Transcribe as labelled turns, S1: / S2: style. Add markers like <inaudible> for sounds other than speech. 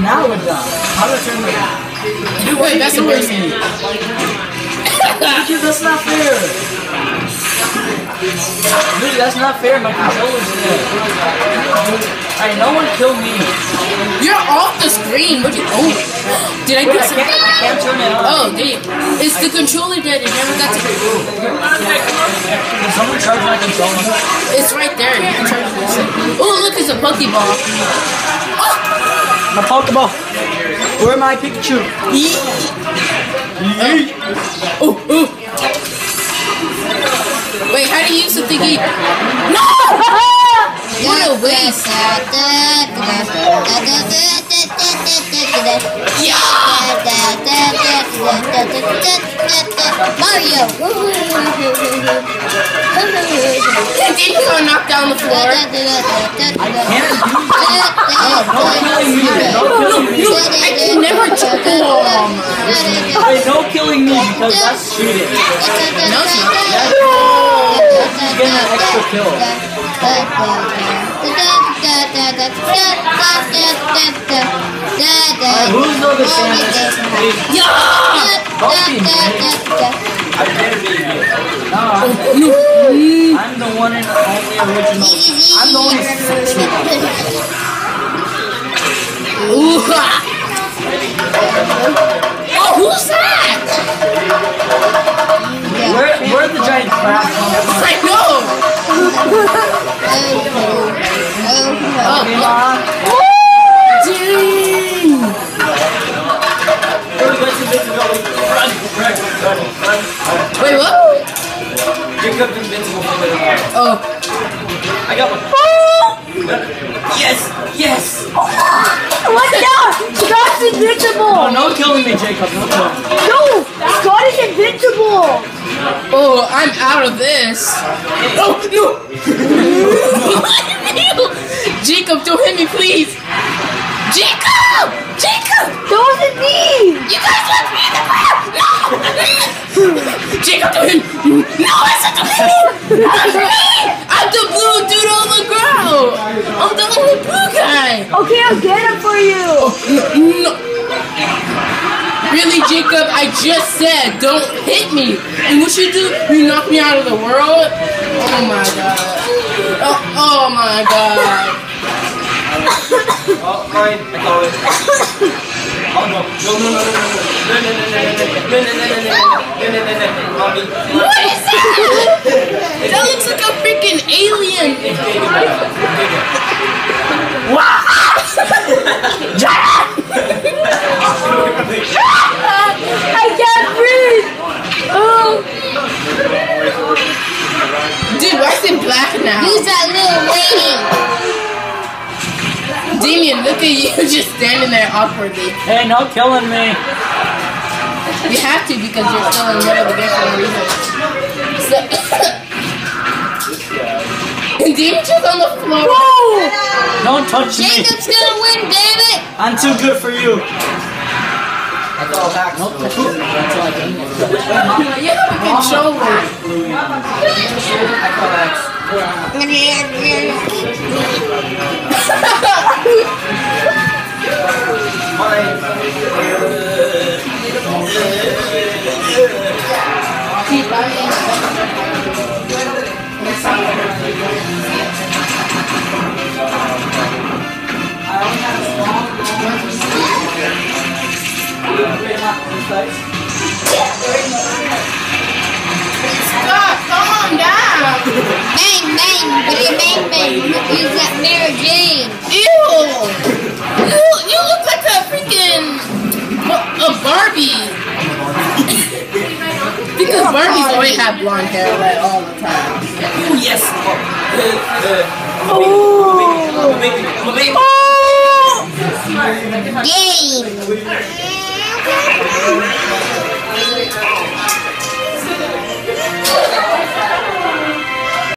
S1: now we're done. How do I turn the... Dude,
S2: Wait, that's thing.
S1: Because that's not fair. Dude, that's not fair. My controller's dead. Alright, no one kill me.
S2: You're off the screen. What you? Oh, did I
S1: Wait,
S2: get
S1: I can't, turn it on.
S2: Oh, did Is the controller dead? It never got to.
S1: Can someone charge my controller?
S2: It's right there. You can charge this. Oh, look, it's a Pokeball.
S1: My Pokeball. Where my Pikachu?
S2: Oh, oh. Wait, how do you use the thingy? No! <laughs> What a waste. Yeah!
S3: Mario!
S2: Did you go knock down the floor?
S1: I Can't do that. No killing me. No killing me.
S2: I can never jump on.
S1: Wait, no killing me because that's cheating.
S2: No, it's not.
S1: She's getting an extra kill. Alright, who's the other Samus?
S2: Yeah!
S1: I dare be you. No, I'm, I'm the one and only original. I'm the only one.
S2: Ooh, ha. Oh, who's that? Oh.
S1: I got one. Oh. Yes, yes.
S4: Oh what the? Scott's
S1: Oh,
S4: invincible!
S1: no killing me, Jacob. No killing me.
S4: No! Scott is invincible!
S2: Oh, I'm out of this. Oh, no. <laughs> Jacob, don't hit me, please. Jacob, don't hit me! No, I said don't hit me! Not me! I'm the blue dude on the ground! I'm the only blue guy!
S4: Okay, I'll get him for you!
S2: No. Really, Jacob? I just said don't hit me. And what you do? You knock me out of the world? Oh my god. Oh, oh my god.
S1: Oh, mine. I got it. Oh, no. No, no, no, no, no,
S2: what is that? that looks like a freaking alien.
S1: Wow! <laughs>
S4: I can't breathe. Oh.
S2: Dude, why is it black now?
S3: Use that little wing.
S2: Damien, look at you <laughs> just standing there awkwardly.
S1: Hey, no killing me.
S2: You have to because you're still in love with the guy for a reason. So, <laughs> Demetrius on the floor. Whoa!
S1: Don't touch Jacob's me.
S3: Jacob's gonna win, baby.
S1: I'm too good for you.
S3: I fell back. Nope. That's all I
S2: gained. <laughs> You have a controller. I fell back. A Barbie. because Barbies always have blonde hair like all the time.
S1: Oh, yes.
S4: Oh!
S1: I'm a baby. I'm a baby.
S3: Game.